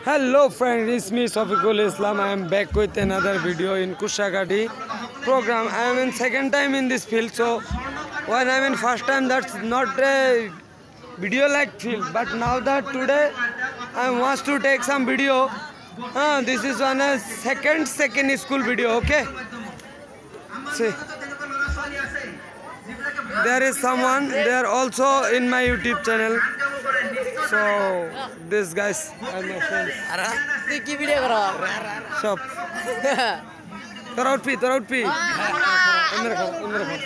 Hello friends, it's me Sofikul Islam. I am back with another video in Kushagadi program. I am in second time in this field, so when I am in first time, that's not a video like field. But now that today I want to take some video. Uh, this is one a second second school video. Okay. See, there is someone. They are also in my YouTube channel. So this guys are my friends. কি video কর? সব। তোরা উঠবি তোরা উঠবি এমনি খাও এমনি খাও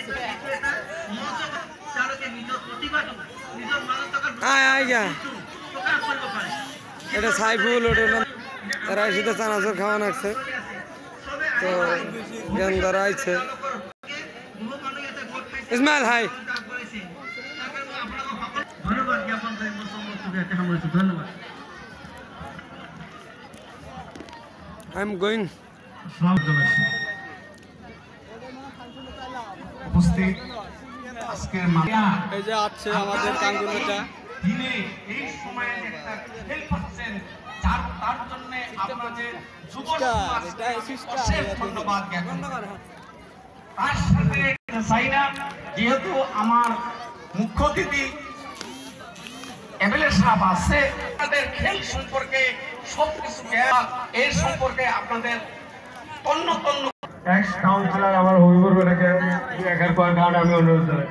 আয় আয় গা এটা সাইফুল ওটা এরা এসে চানাচুর খাওয়ানো আছে। তো গেন্দারা আইছে ইসমাইল হাই ধন্যবাদ জ্ঞাপন করি ব্যক্তি ধন্যবাদ। আই এম গোয়িং উপস্থিত আজকের এই যে আছে আমাদের কাঙ্গুলটা দিনে এই সময়ে একটা হেল্প পাচ্ছেন যার তার জন্য আপনাদের যুব সমাজকে অশেষ ধন্যবাদ জ্ঞাপন তার সাথে চাই না যেহেতু আমার মুখ্য অতিথি এমএলএ সাহেব আছে আপনাদের খেল সম্পর্কে সব এর সম্পর্কে আপনাদের তন্ন তন্ন এক্স কাউন্সিলর আমার হবিবুর বেটাকে দেখার পর কারণে আমি অনুরোধ জানাই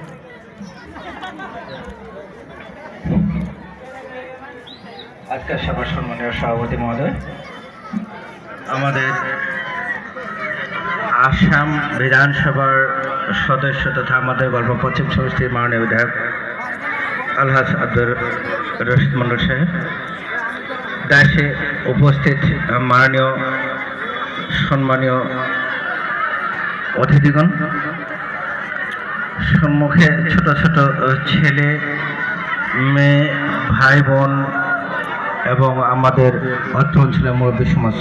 আজকের সভার সম্মানীয় সভাপতি মহোদয় আমাদের আসাম বিধানসভার সদস্য তথা আমাদের গল্প পশ্চিম সমষ্টির মাননীয় বিধায়ক আলহাজ আব্দুর রশিদ মন্ডল সাহেব। দাসে উপস্থিত মাননীয়, সম্মানীয় অতিথিগণ, সম্মুখে ছোট ছোট ছেলে, মেয়ে, ভাই বোন এবং আমাদের অর্থ অঞ্চলের মুরব্বী সমাজ।